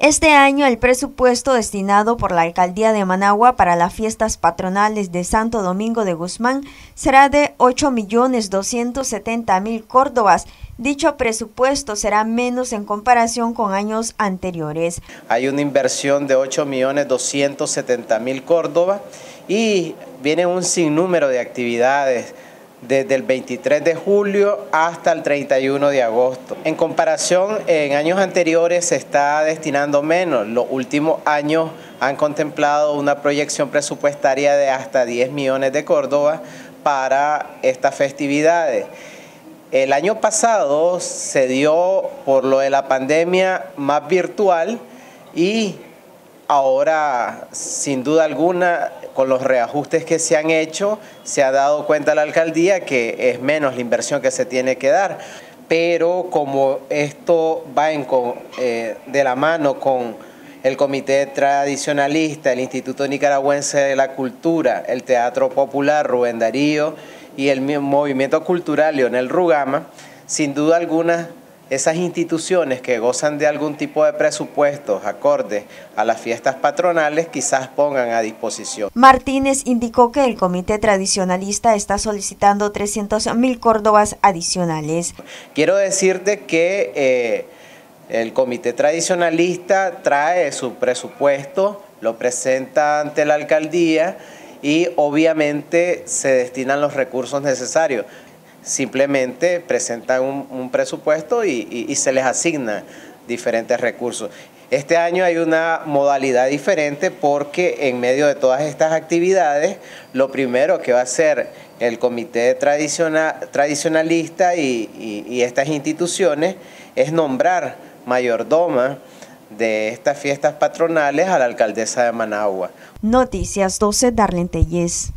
Este año el presupuesto destinado por la alcaldía de Managua para las fiestas patronales de Santo Domingo de Guzmán será de 8.270.000 córdobas. Dicho presupuesto será menos en comparación con años anteriores. Hay una inversión de 8.270.000 córdobas y viene un sinnúmero de actividades desde el 23 de julio hasta el 31 de agosto. En comparación, en años anteriores se está destinando menos. Los últimos años han contemplado una proyección presupuestaria de hasta 10 millones de Córdoba para estas festividades. El año pasado se dio por lo de la pandemia más virtual y ahora sin duda alguna con los reajustes que se han hecho, se ha dado cuenta la alcaldía que es menos la inversión que se tiene que dar. Pero como esto va en, eh, de la mano con el Comité Tradicionalista, el Instituto Nicaragüense de la Cultura, el Teatro Popular Rubén Darío y el Movimiento Cultural Leonel Rugama, sin duda alguna esas instituciones que gozan de algún tipo de presupuestos acorde a las fiestas patronales quizás pongan a disposición. Martínez indicó que el comité tradicionalista está solicitando 300 mil córdobas adicionales. Quiero decirte que eh, el comité tradicionalista trae su presupuesto, lo presenta ante la alcaldía y obviamente se destinan los recursos necesarios simplemente presentan un, presupuesto y, se les asigna diferentes recursos. Este año hay una modalidad diferente porque en medio de todas estas actividades, lo primero que va a hacer el comité tradicionalista y, estas instituciones es nombrar mayordoma de estas fiestas patronales a la alcaldesa de Managua. Noticias 12, Darlene Telles.